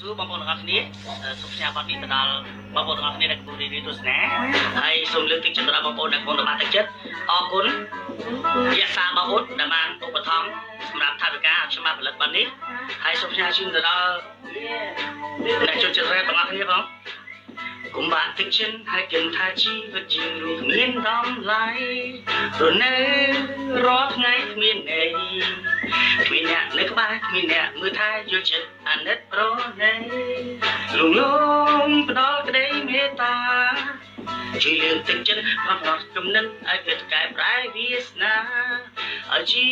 សួរបងប្អូនទាំងអស់គ្នាសូមផ្សាយបទនេះទៅដល់បងប្អូនទាំងអស់គ្នាដែលកំពុងរៀនទស្សនាហើយសូមលើកទឹកចិត្តទៅដល់បងប្អូនដែលកំពុងតែបានទឹកចិត្តអរគុណរក្សាបងប្អូនដែលបានឧបត្ថម្ភសម្រាប់ថវិកាឲ្យខ្ញុំបានផលិតបទនេះហើយសូមផ្សាយជូនទៅដល់អ្នកចូលចិត្តរ៉េបទាំងអស់គ្នាផងកុំបាក់ទឹកចិត្តហើយគិតថាជីវិតយើងរួមគ្មានតម្លៃរស់នៅរាល់ថ្ងៃគ្មានន័យ គ្មានអ្នកនៅក្បែរគ្មានអ្នកមើលថែយល់ចិត្តអាណិតប្រណីលងលងផ្ដល់ក្តីមេត្តាជួយលើកទឹកចិត្តប្រផ្ដោតគំនិតឲ្យគិតកែប្រែវាសនាឲ្យជី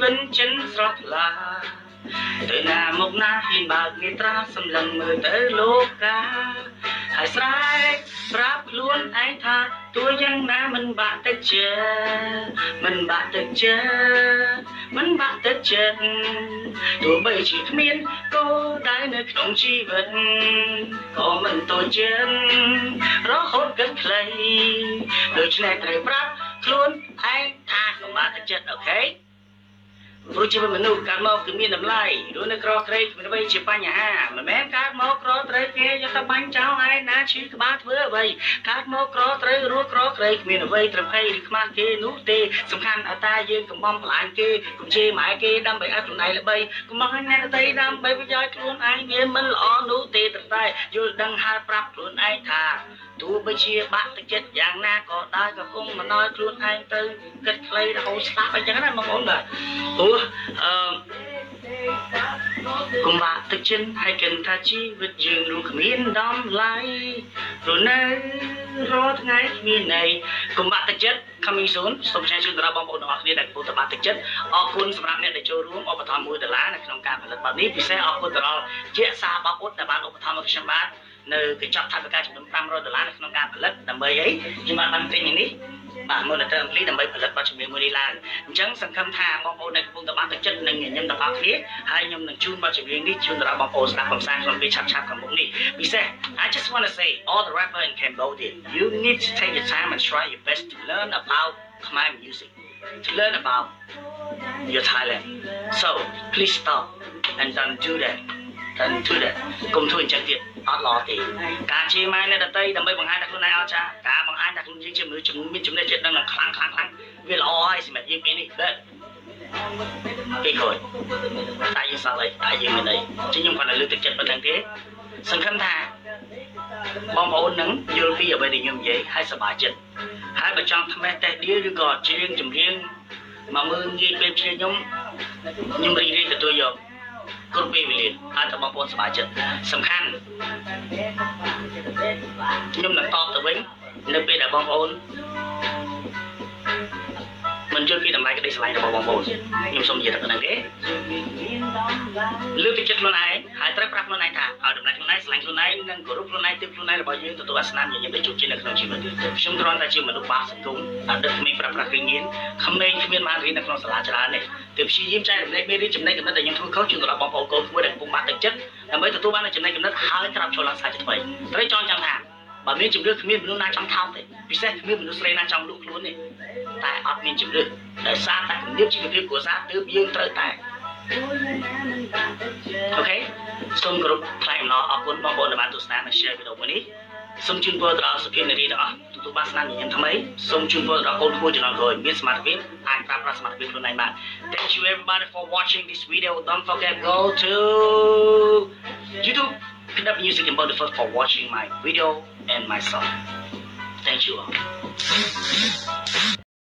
វិតចិនស្រស់ថ្លាទៅណាមកណាហ៊ានបើកនេត្រាសម្លឹងមើលទៅលោកកាហើយស្រែកប្រាប់ខ្លួនឯងថាទោះយ៉ាងណាមិនបាក់ទឹកចិត្តមិនបាក់ទឹកចិត្ត មិនបាក់ទឹកចិត្តទោះបីជាគ្មានគោលដៅនៅក្នុងជីវិតក៏មិនតូចចិត្តរហូតគិតខ្លីដូច្នេះត្រូវប្រាប់ខ្លួនឯងថាកុំបាក់ទឹកចិត្តអូខេ ព្រោះជីវិតមនុស្សកើតមកគឺមានតម្លៃរស់នៅក្រត្រីគ្មានអ្វីជាបញ្ហាមិនមែនកើតមកក្រត្រីគេយកទៅបាញ់ចោលឯណាឈឺក្បាលធ្វើអ្វីកើតមកក្រត្រីរស់ក្រត្រីគ្មានអ្វីត្រភ័យឬខ្មាស់គេនោះទេសំខាន់អតាយើងកំបំផ្លាញគេកុំជេរម៉ែគេដើម្បីឲ្យខ្លួនឯងល្បីកុំឲ្យអ្នកដទៃដើម្បីប្រយោជន៍ខ្លួនឯងវាមិនល្អនោះទេត្រតែយល់ដឹងហើយប្រាប់ខ្លួនឯងថាទោះបីជាបាក់ទឹកចិត្តយ៉ាងណាក៏ដោយក៏គង់មិនដល់ខ្លួនឯងទៅគិតខ្លីរហូតស្ដាប់អីចឹងណាបងប្អូនបាទព្រោះអឺកុំបាក់ទឹកចិត្តហើយគិតថាជីវិតយើងរួមគ្មានតម្លៃព្រោះនៅរាល់ថ្ងៃគ្មានន័យកុំបាក់ទឹកចិត្ត coming soon សូមជម្រាបជូនដល់បងប្អូនទាំងអស់គ្នាដែលកំពុងតែបាក់ទឹកចិត្តអរគុណសម្រាប់អ្នកដែលចូលរួមឧបត្ថម្ភ1ដុល្លារនៅក្នុងការផលិតបទនេះពិសេសអរគុណទៅដល់ជាសាបងប្អូនដែលបានឧបត្ថម្ភមកខ្ញុំបាទនៅកញ្ចប់ថវិកាចំនួន500ដុល្លារនៅក្នុងការផលិតដើម្បីអីខ្ញុំបានបានទិញយ៉ាងនេះ បាទ monitor ampli ដើម្បីផលិតបទចម្រៀងមួយនេះឡើងអញ្ចឹងសង្ឃឹមថាបងប្អូនដែលកំពុងតែបានទឹកចិត្តនឹងញញឹមទាំងអស់គ្នាហើយខ្ញុំនឹងជូនបទចម្រៀងនេះជូនដល់បងប្អូនស្ដាប់កំសាន្តក្នុងពេលឆាប់ឆាប់ខាងមុខនេះពិសេស I just want to say all the rapper in Cambodia you need to take your time and try your best to learn about Khmer music to learn about your Thailand so please stop and don't do that don't do that កុំធ្វើអញ្ចឹងទៀតអត់ល្អទេការជេរម៉ែអ្នកដតីដើម្បីបង្ហាញថាខ្លួនឯងអត់ចាការបង្ ្ហាញថាខ្លួនយើងជាមនុស្សជំមានចំណេះចិត្តដឹងខ្លាំងខ្លាំងខ្លាំងវាល្អហើយសម្រាប់យើងពេលនេះតែគេខូចតែយើងសល់អីតែយើងមានអីចឹងខ្ញុំគាត់នៅលើកទឹកចិត្តប៉ុណ្្នឹងទេសង្ឃឹមថាបងប្អូននឹងយល់ពីអ្វីដែលខ្ញុំនិយាយហើយសប្បាយចិត្តហើយបើចង់ថ្មេះតេះដៀឬក៏ច្រៀងចម្រៀងមកមើលងាយពេលច្រៀងខ្ញុំខ្ញុំរីករាយទទួលយកគ្រប់ពេលវេលាហើយតែបងប្អូនសប្បាយចិត្តសំខាន់ខ្ញុំនឹងតបទៅវិញ នៅពេលដែលបងប្អូនមិនយល់ពីតម្លៃក្តីស្រឡាញ់របស់បងប្អូនខ្ញុំសូមនិយាយតែប៉ុណ្្នឹងទេលើកទឹកចិត្តខ្លួនឯងហើយត្រូវប្រាប់ខ្លួនឯងថាឲ្យតម្លៃខ្លួនឯងស្រឡាញ់ខ្លួនឯងនិងគោរពខ្លួនឯងទើបខ្លួនឯងរបស់យើងទទួលអាសនាញញឹមដែលជួបជិននៅក្នុងជីវិតខ្ញុំគ្រាន់តែជាមនុស្សបាសសង្គមអតីតក្មេងប្រាប់ប្រាស់គ្រឿងញៀនក្មេងគ្មានបានរៀននៅក្នុងសាលាច្រើនទេទើបព្យាយាមចែករំលែកមេរៀនចំណេះកំណត់ដែលខ្ញុំធ្វើខុសជូនដល់បងប្អូនកូនមួយដែលកំពុងបាក់ទឹកចិត្តដើម្បីទទួលបានចំណេះកំណត់ហើយក្រោកចូលឡើងសាជាថ្មីត្រូវចង់ចាំថា បើមានជំរឿគ្មានមនុស្សណាចង់ថោកទេពិសេសគ្មានមនុស្សស្រីណាចង់លក់ខ្លួនទេតែអត់មានជំរឿដោយសារតែគំនិតជីវភាពគ្រួសារទើបយើងត្រូវតែអូខេសូមគោរពថ្លែងអំណរអរគុណបងប្អូនដែលបានទស្សនានិង share វីដេអូមួយនេះសូមជូនពរទៅដល់សុភានារីទាំងអស់ទទួលបានស្នាមញញឹមថ្មីសូមជូនពរដល់កូនមួយជំនាន់ក្រោយមានសមត្ថភាពអាចប្រើប្រាស់សមត្ថភាពខ្លួនឯងបាន Thank you everybody for watching this video don't forget go to YouTube pick up music in Cambodia for watching my video and myself. Thank you all.